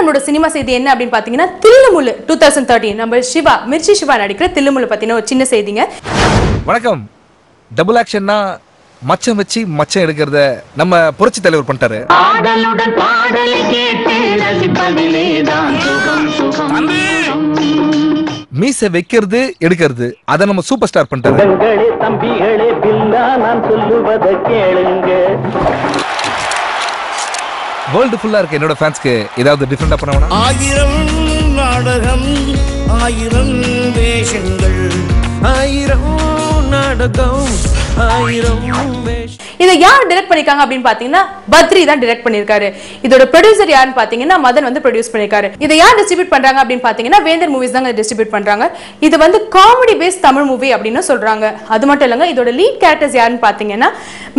நம்மளோட சினிமா செய்தி என்ன அப்படின்னு பாத்தீங்கன்னா தில்லுமுள்ளு டூ தௌசண்ட் தேர்ட்டின் நம்ம சிவா மிர்ச்சி சிவா நடிக்கிற தில்லுமுள்ளு பத்தின ஒரு சின்ன செய்திங்க. வணக்கம். டபுள் ஆக்ஷன்னா மச்சம் வச்சு மச்சம் எடுக்கிறத நம்ம புரட்சி தலைவர் பண்ணிட்டாரு. ஆடலுடன் பாடலை கேட்டு ரசிப்பதிலேதான் சுகம் சுகம். மீசை வைக்கிறது எடுக்கிறது. அதை நம்ம சூப்பர் ஸ்டார் பண்ணிட்டாரு வேர்ல்டு ஃபுல்லா இருக்க என்னோட ஃபேன்ஸ்க்கு ஏதாவது டிஃப்ரெண்டா பண்ண ஆயிரம் நாடகம் ஆயிரம் வேஷங்கள் ஆயிரம் நாடகம் ஆயிரம் வேஷம் இதை யார் டிரெக்ட் பண்ணிருக்காங்க அப்படின்னு பாத்தீங்கன்னா பத்ரி தான் டிரெக்ட் பண்ணிருக்காரு. இதோட ப்ரொடியூசர் யாருன்னு பாத்தீங்கன்னா மதன் வந்து ப்ரொடியூஸ் பண்ணிருக்காரு. இதை யார் டிஸ்ட்ரிபியூட் பண்றாங்க அப்படின்னு பாத்தீங்கன்னா வேந்தர் மூவிஸ் தாங்க டிஸ்ட்ரிபியூட் பண்றாங்க. இது வந்து காமெடி பேஸ் தமிழ் மூவி அப்படின்னு சொல்றாங்க. அது மட்டும் இல்லைங்க இதோட லீட் கேரக்டர்ஸ் யாருன்னு பாத்தீங்கன்னா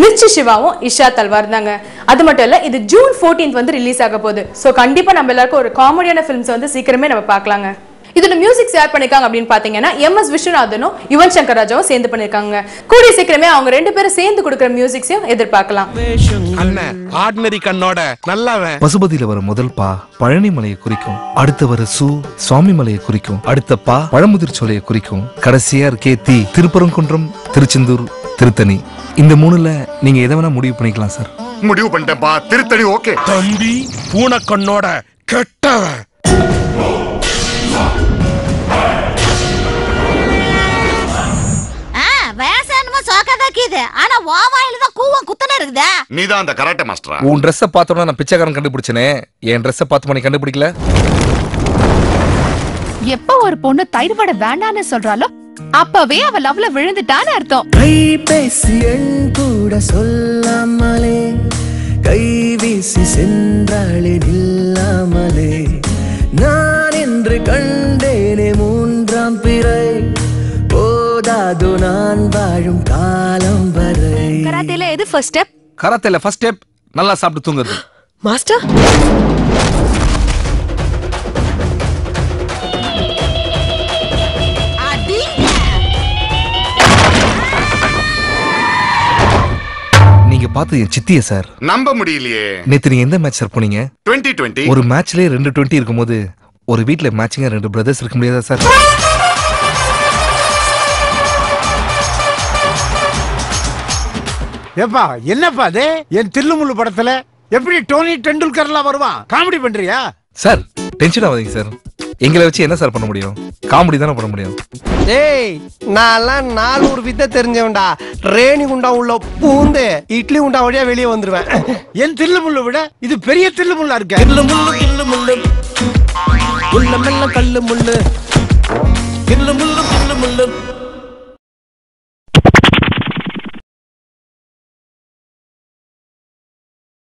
மிர்ச்சி சிவாவும் இஷா தல்வார் தாங்க. அது மட்டும் இல்ல இது ஜூன் 14th வந்து ரிலீஸ் ஆக போகுது. ஸோ கண்டிப்பா நம்ம எல்லாருக்கும் ஒரு காமெடியான ஃபிலிம்ஸ் வந்து சீக்கிரமே நம்ம பார்க்கலாங்க. இதோட மியூசிக் ஷேர் பண்ணிருக்காங்க அப்படின்னு பாத்தீங்கன்னா எம் எஸ் விஸ்வநாதனும் யுவன் சங்கர் ராஜாவும் சேர்ந்து பண்ணிருக்காங்க. கூடிய சீக்கிரமே அவங்க ரெண்டு பேரும் சேர்ந்து கொடுக்குற மியூசிக்ஸையும் எதிர்பார்க்கலாம். ஆர்டினரி கண்ணோட நல்லவன். பசுபதியில வர முதல் பா பழனி மலையை குறிக்கும். அடுத்து வர சு சுவாமி மலையை குறிக்கும். அடுத்த பா பழமுதிர் சோலையை குறிக்கும். கடைசியா இருக்கே தி திருப்பரங்குன்றம் திருச்செந்தூர் திருத்தணி. இந்த மூணுல நீங்க எதை வேணா முடிவு பண்ணிக்கலாம் சார். முடிவு பண்ணிட்டேன்ப்பா திருத்தணி ஓகே. தம்பி பூனைக்கண்ணோட கெட்டவன். ஓவாயில தான் கூவம் குத்தன இருக்குதே. நீதான் அந்த கராட்டே மாஸ்டரா? உன் ட்ரெஸ்ஸை பார்த்தோன்னா நான் பிச்சைக்காரன் கண்டுபிடிச்சனே. என் ட்ரெஸ்ஸை பார்த்து பண்ணி கண்டுபிடிக்கல? எப்ப ஒரு பொண்ணு தயிர் வடை வேண்டான்னு சொல்றாலோ அப்பவே அவ லவ்ல விழுந்துட்டான்னு அர்த்தம். கைபேசி எண் கூட சொல்லாமலே கைவீசி சென்றாளே நில்லாமலே. போதாது நான் வாழும் காலம் வரை. கராத்தேல எது ஃபர்ஸ்ட் ஸ்டெப் கராத்தேல ஃபர்ஸ்ட் ஸ்டெப் நல்லா சாப்பிட்டு தூங்குறது. மாஸ்டர் நீங்க பார்த்து என் சித்திய சார் நம்ப முடியலையே. நேத்து நீங்க எந்த மேட்ச் சார் போனீங்க? டுவெண்ட்டி டுவெண்ட்டி ஒரு மேட்ச்லயே ரெண்டு டுவெண்ட்டி இருக்கும்போது ஒரு வீட்ல மேட்சிங்கா ரெண்டு பிரதர்ஸ் இருக்க முடியாதா சார் ஏப்பா என்னப்பா அது? என் தில்லுமுள்ளு படத்துல எப்படி டோனி டெண்டுல்கர்லாம் வருவான் காமெடி பண்றியா? சார் டென்ஷன் ஆகாதீங்க சார். எங்களை வச்சு என்ன சார் பண்ண முடியும்? காமெடி தானே பண்ண முடியும்? டேய் நான்லாம் நானூறு வித்தை தெரிஞ்சவன்டா. ரேணி குண்டா உள்ள பூந்து இட்லி குண்டா வழியா வெளியே வந்துருவேன். என் தில்லுமுள்ளு விட இது பெரிய தில்லுமுள்ளா இருக்க. கில்லு முள்ளு கில்லு முள்ளு உள்ள மெல்ல கல்லு முள்ளு கில்லு முள்ளு கில்லு முள்ளு